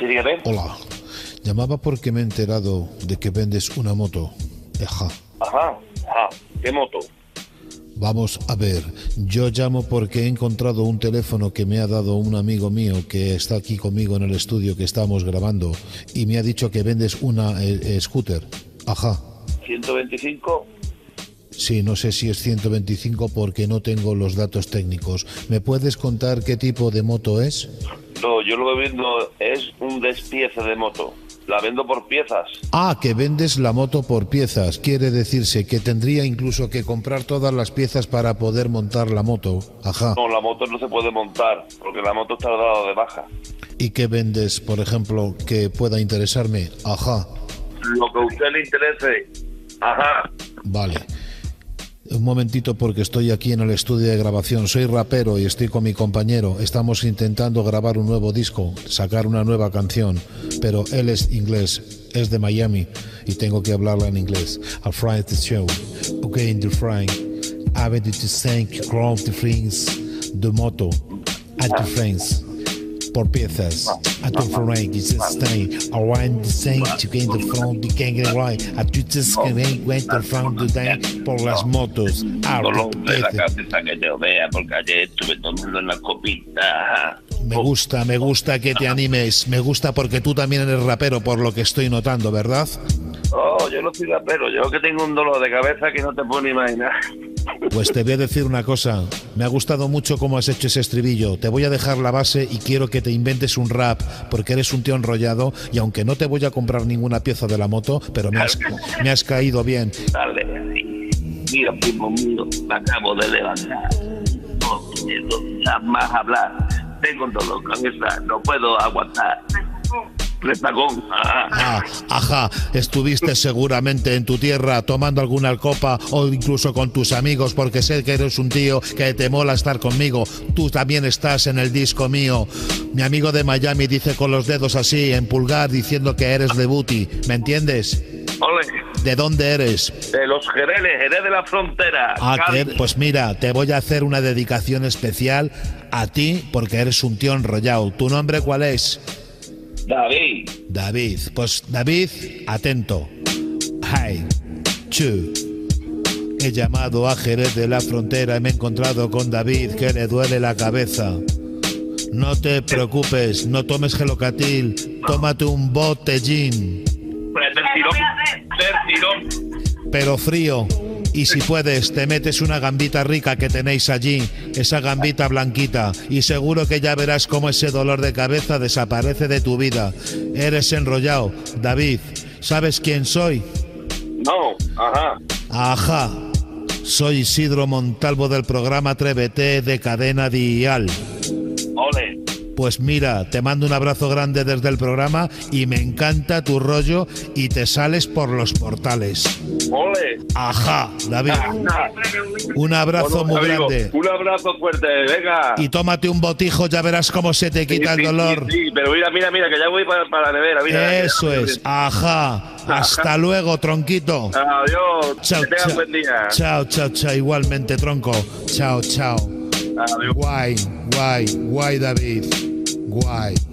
Sí, dígame. Hola. Llamaba porque me he enterado de que vendes una moto. Eja. Ajá, ajá. ¿Qué moto? Vamos a ver, yo llamo porque he encontrado un teléfono que me ha dado un amigo mío que está aquí conmigo en el estudio que estamos grabando y me ha dicho que vendes una eh, eh, scooter. Ajá. 125. Sí, no sé si es 125 porque no tengo los datos técnicos. ¿Me puedes contar qué tipo de moto es? No, yo lo que vendo es un despiece de moto. La vendo por piezas. Ah, que vendes la moto por piezas. Quiere decirse que tendría incluso que comprar todas las piezas para poder montar la moto. Ajá. No, la moto no se puede montar porque la moto está dada de baja. ¿Y qué vendes, por ejemplo, que pueda interesarme? Ajá. Lo que a usted le interese. Ajá. Vale. Un momentito porque estoy aquí en el estudio de grabación. Soy rapero y estoy con mi compañero. Estamos intentando grabar un nuevo disco, sacar una nueva canción, pero él es inglés, es de Miami y tengo que hablarla en inglés. I'll fry the show. Okay, in the frying. I want to thank the friends, the motto, at the friends. Por piezas, a tu Frank. I want the to get the front, the gang right. A tu te que went the front today por las motos. La piezas. porque ayer estuve tomando una copita. Ajá. Me gusta, me gusta que te animes. Me gusta porque tú también eres rapero, por lo que estoy notando, ¿verdad? Oh, yo no soy rapero. Yo que tengo un dolor de cabeza que no te puedo ni imaginar. Pues te voy a decir una cosa. Me ha gustado mucho cómo has hecho ese estribillo. Te voy a dejar la base y quiero que te inventes un rap porque eres un tío enrollado y aunque no te voy a comprar ninguna pieza de la moto, pero me has, caído bien. Retagón. Ah, Ah, ajá, estuviste seguramente en tu tierra tomando alguna copa o incluso con tus amigos porque sé que eres un tío que te mola estar conmigo. Tú también estás en el disco mío. Mi amigo de Miami dice con los dedos así, en pulgar, diciendo que eres de Booty. ¿Me entiendes? ole, ¿De dónde eres? de los Jereles, Jerez de la Frontera. Ah, que- pues mira, te voy a hacer una dedicación especial a ti porque eres un tío enrollado. ¿Tu nombre cuál es? David. David. Pues David, atento. Hi, chu. He llamado a Jerez de la Frontera y me he encontrado con David que le duele la cabeza. No te preocupes, no tomes gelocatil, tómate un botellín, Del tirón. Del tirón. pero frío. Y si puedes, te metes una gambita rica que tenéis allí, esa gambita blanquita, y seguro que ya verás cómo ese dolor de cabeza desaparece de tu vida. Eres enrollado, David. ¿Sabes quién soy? No, ajá. Ajá. Soy Isidro Montalvo del programa Atrévete de Cadena Dial. Pues mira, te mando un abrazo grande desde el programa y me encanta tu rollo y te sales por los portales. Ole. Ajá, David. Ajá. Un abrazo muy amigo, grande. Un abrazo fuerte, venga. Y tómate un botijo, ya verás cómo se te quita Sí, el dolor. Sí, sí, pero mira, mira, mira, que ya voy para, para la nevera. Mira, Eso mira. es. Ajá. Hasta luego, tronquito. Adiós. Chao, que chao. buen día. Chao, chao, chao. Igualmente, tronco. Chao, chao. Adiós. Guay, guay, guay, David. Guay.